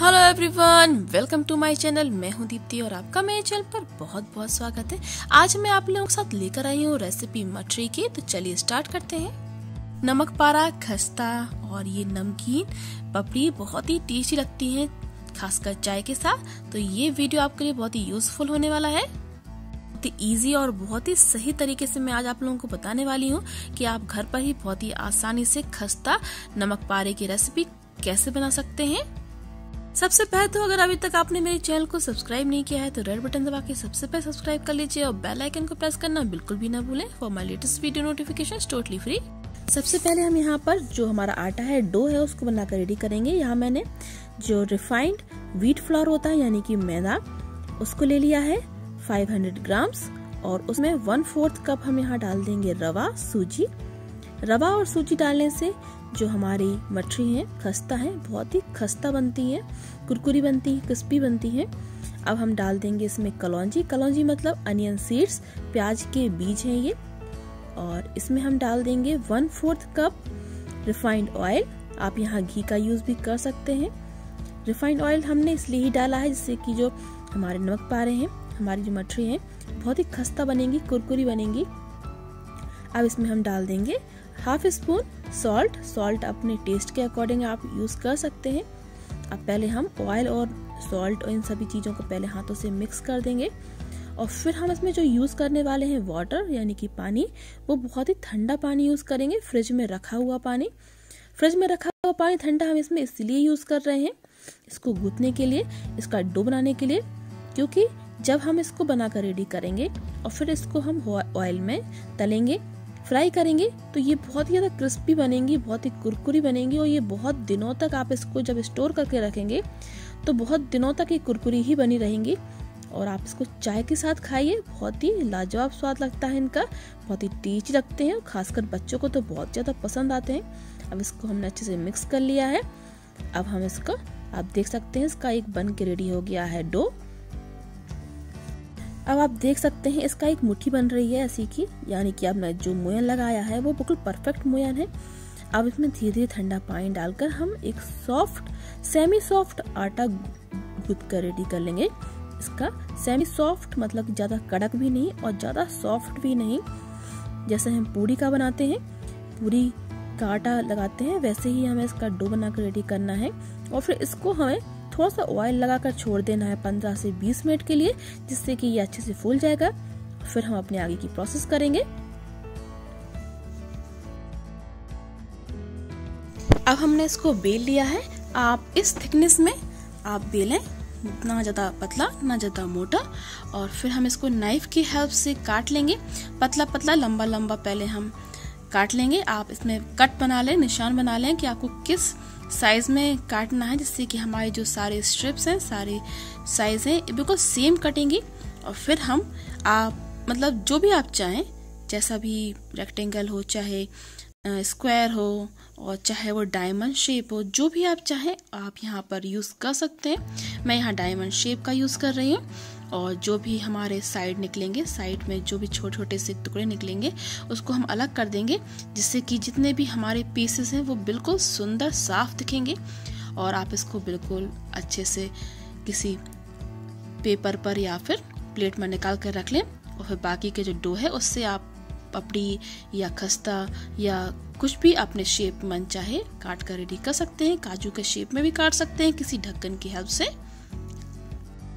Hello everyone welcome to my channel मैं हूँ दीप्ति और आपका मेरे चैनल पर बहुत बहुत स्वागत है। आज मैं आप लोगों के साथ लेकर आई हूँ रेसिपी मटरी की। तो चलिए स्टार्ट करते हैं। नमक पारा, खस्ता और ये नमकीन। पपड़ी बहुत ही टेस्टी लगती है, खासकर चाय के साथ। तो ये वीडियो आपके लिए बहुत ही यूजफुल होने वाला है। बहुत ही ईजी और बहुत ही सही तरीके से मैं आज आप लोगों को बताने वाली हूँ कि आप घर पर ही बहुत ही आसानी से खस्ता, नमक पारे की रेसिपी कैसे बना सकते हैं। सबसे पहले तो अगर अभी तक आपने मेरे चैनल को सब्सक्राइब नहीं किया है तो रेड बटन दबा के सबसे पहले सब्सक्राइब कर लीजिए और बेल आइकन को प्रेस करना बिल्कुल भी ना भूलें for my latest video notification totally free सबसे पहले हम यहाँ पर जो हमारा आटा है, डो है, उसको बनाकर रेडी करेंगे। यहाँ मैंने जो रिफाइंड व्हीट फ्लोर होता है, यानी कि मैदा, उसको ले लिया है 500 ग्राम्स और उसमें वन फोर्थ कप हम यहाँ डाल देंगे रवा, सूजी रवा और सूजी डालने से जो हमारी मठरी है, खस्ता है, बहुत ही खस्ता बनती है, कुरकुरी बनती है, क्रिस्पी बनती है। अब हम डाल देंगे इसमें कलौजी। कलौजी मतलब अनियन सीड्स, प्याज के बीज हैं ये। और इसमें हम डाल देंगे one fourth cup refined oil. आप यहाँ घी का यूज़ भी कर सकते हैं। रिफाइंड ऑयल हमने इसलिए ही डाला है जिससे कि जो हमारे नमक पारे हैं, हमारी जो मछली है, बहुत ही खस्ता बनेंगी, कुरकुरी बनेंगी। अब इसमें हम डाल देंगे हाफ़ स्पून सॉल्ट सॉल्ट अपने टेस्ट के अकॉर्डिंग आप यूज़ कर सकते हैं। अब पहले हम ऑयल और सॉल्ट और इन सभी चीज़ों को पहले हाथों से मिक्स कर देंगे। और फिर हम इसमें जो यूज़ करने वाले हैं वाटर यानी कि पानी, वो बहुत ही ठंडा पानी यूज़ करेंगे फ्रिज में रखा हुआ पानी। फ्रिज में रखा हुआ पानी ठंडा हम इसमें इसलिए यूज़ कर रहे हैं, इसको गूथने के लिए, इसका डो बनाने के लिए, क्योंकि जब हम इसको बनाकर रेडी करेंगे और फिर इसको हम ऑयल में तलेंगे फ्राई करेंगे तो ये बहुत ही ज़्यादा क्रिस्पी बनेंगी, बहुत ही कुरकुरी बनेंगी और ये बहुत दिनों तक आप इसको जब स्टोर करके रखेंगे तो बहुत दिनों तक ये कुरकुरी ही बनी रहेंगी। और आप इसको चाय के साथ खाइए, बहुत ही लाजवाब स्वाद लगता है इनका, बहुत ही टेस्टी लगते हैं खासकर बच्चों को तो बहुत ज़्यादा पसंद आते हैं। अब इसको हमने अच्छे से मिक्स कर लिया है। अब हम इसको, आप देख सकते हैं इसका एक बन के रेडी हो गया है डो। अब आप देख सकते हैं, इसका एक मुट्ठी बन रही है ऐसी की, यानी कि आपने जो मोयन लगाया है, वो बिल्कुल परफेक्ट मोयन है। अब इसमें धीरे धीरे ठंडा पानी डालकर हम एक सॉफ्ट सेमी सॉफ्ट आटा गूथ कर रेडी कर लेंगे। इसका सेमी सॉफ्ट मतलब ज़्यादा कड़क भी नहीं और ज़्यादा सॉफ्ट भी नहीं। जैसे हम पूरी का बनाते हैं, पूरी का आटा लगाते हैं, वैसे ही हमें इसका डो बनाकर रेडी करना है। और फिर इसको हमें थोड़ा सा ऑयल लगाकर छोड़ देना है 15 से 20 मिनट के लिए, जिससे कि ये अच्छे से फूल जाएगा। फिर हम अपने आगे की प्रोसेस करेंगे। अब हमने इसको बेल लिया है। आप इस थिकनेस में आप बेलें, ना ज़्यादा पतला, ना ज़्यादा मोटा, और फिर हम इसको नाइफ की हेल्प से काट लेंगे। पतला पतला लंबा लंबा पहले हम काट लेंगे। आप इसमें कट बना लें, निशान बना लें कि आपको किस साइज़ में काटना है, जिससे कि हमारे जो सारे स्ट्रिप्स हैं, सारे साइज़ हैं बिल्कुल सेम कटेंगी और फिर हम आप मतलब जो भी आप चाहें, जैसा भी रेक्टेंगल हो, चाहे स्क्वायर हो, और चाहे वो डायमंड शेप हो, जो भी आप चाहें, आप यहाँ पर यूज़ कर सकते हैं। मैं यहाँ डायमंड शेप का यूज़ कर रही हूँ। और जो भी हमारे साइड निकलेंगे साइड में जो भी छोटे छोटे से टुकड़े निकलेंगे, उसको हम अलग कर देंगे, जिससे कि जितने भी हमारे पीसेस हैं, वो बिल्कुल सुंदर साफ़ दिखेंगे और आप इसको बिल्कुल अच्छे से किसी पेपर पर या फिर प्लेट में निकाल कर रख लें और फिर बाकी के जो डो है, उससे आप पपड़ी या खस्ता या कुछ भी अपने शेप मन चाहे, काट कर रेडी कर सकते हैं, काजू के शेप में भी काट सकते हैं, किसी ढक्कन की हेल्प से।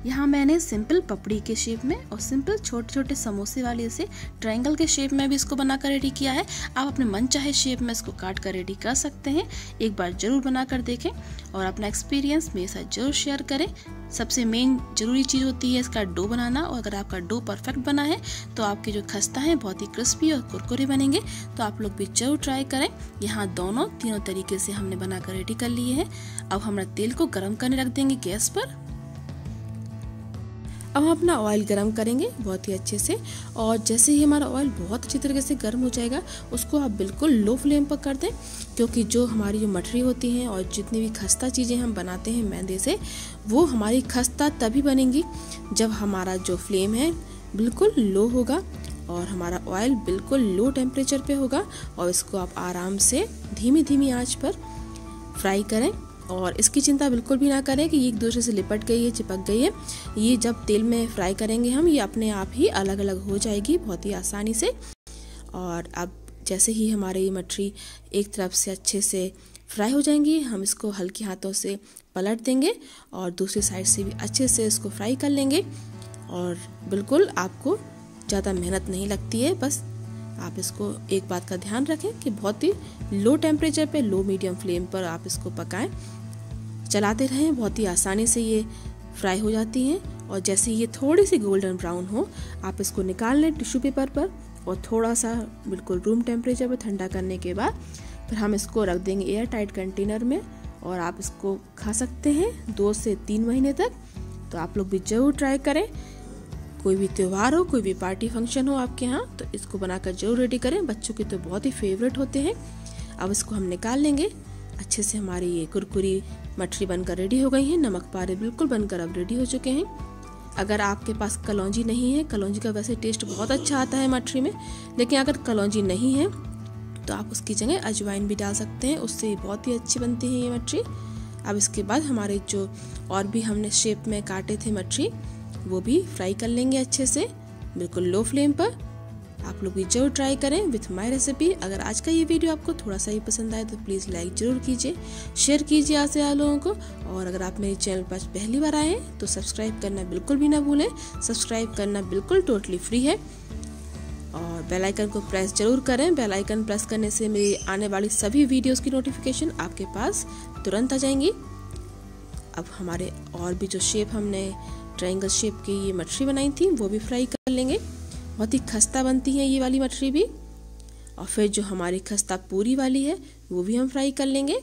यहाँ मैंने सिंपल पपड़ी के शेप में और सिंपल छोटे छोटे समोसे वाले से ट्रायंगल के शेप में भी इसको बनाकर रेडी किया है। आप अपने मन चाहे शेप में इसको काट कर रेडी कर सकते हैं। एक बार ज़रूर बनाकर देखें और अपना एक्सपीरियंस मेरे साथ ज़रूर शेयर करें। सबसे मेन ज़रूरी चीज़ होती है इसका डो बनाना और अगर आपका डो परफेक्ट बना है तो आपके जो खस्ता है बहुत ही क्रिस्पी और कुरकुरे बनेंगे। तो आप लोग भी ज़रूर ट्राई करें। यहाँ दोनों तीनों तरीके से हमने बनाकर रेडी कर लिए हैं। अब हम तेल को गर्म करने रख देंगे गैस पर। अब हम अपना ऑयल गर्म करेंगे बहुत ही अच्छे से। और जैसे ही हमारा ऑयल बहुत अच्छी तरीके से गर्म हो जाएगा, उसको आप बिल्कुल लो फ्लेम पर कर दें, क्योंकि जो हमारी जो मठरी होती हैं और जितनी भी खस्ता चीज़ें हम बनाते हैं मैदे से, वो हमारी खस्ता तभी बनेंगी जब हमारा जो फ्लेम है बिल्कुल लो होगा और हमारा ऑयल बिल्कुल लो टेम्परेचर पे होगा और इसको आप आराम से धीमी धीमी आँच पर फ्राई करें। और इसकी चिंता बिल्कुल भी ना करें कि ये एक दूसरे से लिपट गई है, चिपक गई है। ये जब तेल में फ्राई करेंगे हम, ये अपने आप ही अलग अलग हो जाएगी बहुत ही आसानी से। और अब जैसे ही हमारे ये मछली एक तरफ़ से अच्छे से फ्राई हो जाएँगी, हम इसको हल्के हाथों से पलट देंगे और दूसरी साइड से भी अच्छे से इसको फ्राई कर लेंगे। और बिल्कुल आपको ज़्यादा मेहनत नहीं लगती है, बस आप इसको एक बात का ध्यान रखें कि बहुत ही लो टेम्परेचर पे लो मीडियम फ्लेम पर आप इसको पकाएँ। चलाते रहें, बहुत ही आसानी से ये फ्राई हो जाती हैं। और जैसे ये थोड़ी सी गोल्डन ब्राउन हो, आप इसको निकाल लें टिश्यू पेपर पर और थोड़ा सा बिल्कुल रूम टेम्परेचर पर ठंडा करने के बाद फिर हम इसको रख देंगे एयर टाइट कंटेनर में और आप इसको खा सकते हैं दो से तीन महीने तक। तो आप लोग भी ज़रूर ट्राई करें। कोई भी त्यौहार हो, कोई भी पार्टी फ़ंक्शन हो आपके यहाँ तो इसको बनाकर ज़रूर रेडी करें। बच्चों के तो बहुत ही फेवरेट होते हैं। अब इसको हम निकाल लेंगे। अच्छे से हमारी ये कुरकुरी मछली बनकर रेडी हो गई है। नमक पारे बिल्कुल बनकर अब रेडी हो चुके हैं। अगर आपके पास कलौजी नहीं है, कलौजी का वैसे टेस्ट बहुत अच्छा आता है मछली में, लेकिन अगर कलौजी नहीं है तो आप उसकी जगह अजवाइन भी डाल सकते हैं। उससे बहुत ही अच्छी बनती है ये मछली अब इसके बाद हमारे जो और भी हमने शेप में काटे थे मछली वो भी फ्राई कर लेंगे अच्छे से, बिल्कुल लो फ्लेम पर। आप लोग भी ज़रूर ट्राई करें विथ माय रेसिपी अगर आज का ये वीडियो आपको थोड़ा सा ही पसंद आए तो प्लीज़ लाइक ज़रूर कीजिए शेयर कीजिए आज से लोगों को। और अगर आप मेरे चैनल पर पहली बार आए तो सब्सक्राइब करना बिल्कुल भी ना भूलें। सब्सक्राइब करना बिल्कुल टोटली फ्री है। और बेल आइकन को प्रेस ज़रूर करें। बेल आइकन प्रेस करने से मेरी आने वाली सभी वीडियोस की नोटिफिकेशन आपके पास तुरंत आ जाएँगी। अब हमारे और भी जो शेप हमने ट्रायंगल शेप की ये मछली बनाई थी, वो भी फ्राई कर लेंगे। बहुत ही खस्ता बनती है ये वाली मछली भी। और फिर जो हमारी खस्ता पूरी वाली है, वो भी हम फ्राई कर लेंगे।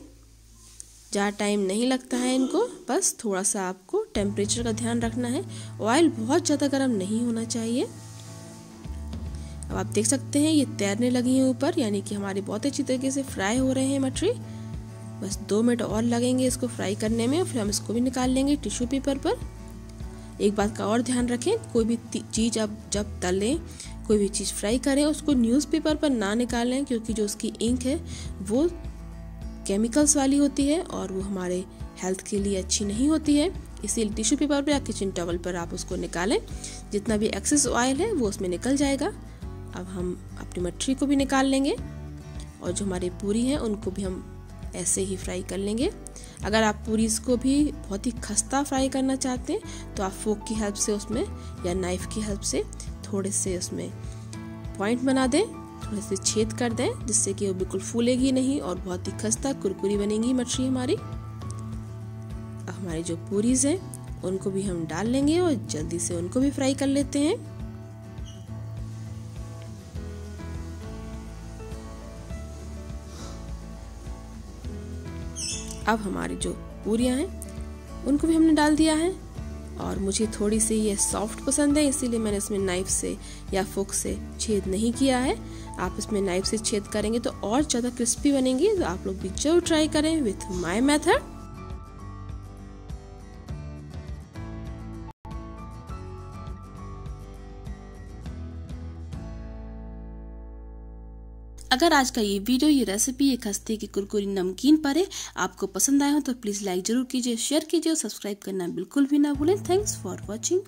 ज़्यादा टाइम नहीं लगता है इनको, बस थोड़ा सा आपको टेम्परेचर का ध्यान रखना है। ऑयल बहुत ज़्यादा गर्म नहीं होना चाहिए। अब आप देख सकते हैं, ये तैरने लगी हैं ऊपर, यानी कि हमारे बहुत अच्छी तरीके से फ्राई हो रहे हैं मछली बस दो मिनट और लगेंगे इसको फ्राई करने में, फिर हम इसको भी निकाल लेंगे टिश्यू पेपर पर। एक बात का और ध्यान रखें, कोई भी चीज़ आप जब तलें, कोई भी चीज़ फ्राई करें, उसको न्यूज़पेपर पर ना निकालें, क्योंकि जो उसकी इंक है, वो केमिकल्स वाली होती है और वो हमारे हेल्थ के लिए अच्छी नहीं होती है। इसीलिए टिश्यू पेपर पर या किचन टॉवल पर आप उसको निकालें। जितना भी एक्सेस ऑयल है, वो उसमें निकल जाएगा। अब हम अपनी मछली को भी निकाल लेंगे और जो हमारी पूरी हैं, उनको भी हम ऐसे ही फ्राई कर लेंगे। अगर आप पूरी को भी बहुत ही खस्ता फ्राई करना चाहते हैं तो आप फोक की हेल्प से उसमें या नाइफ की हेल्प से थोड़े से उसमें पॉइंट बना दें, थोड़े से छेद कर दें, जिससे कि वो बिल्कुल फूलेगी नहीं और बहुत ही खस्ता कुरकुरी बनेगी मछली हमारी। हमारी जो पूरीज हैं, उनको भी हम डाल लेंगे और जल्दी से उनको भी फ्राई कर लेते हैं। अब हमारी जो पूरियाँ हैं, उनको भी हमने डाल दिया है। और मुझे थोड़ी सी ये सॉफ्ट पसंद है, इसीलिए मैंने इसमें नाइफ से या फुक से छेद नहीं किया है। आप इसमें नाइफ से छेद करेंगे तो और ज़्यादा क्रिस्पी बनेंगी तो आप लोग भी ज़रूर ट्राई करें विथ माई मेथड। अगर आज का ये वीडियो, ये रेसिपी एक हस्ते की कुरकुरी नमकीन पर है, आपको पसंद आया हो तो प्लीज़ लाइक ज़रूर कीजिए शेयर कीजिए और सब्सक्राइब करना बिल्कुल भी ना भूलें। Thanks for watching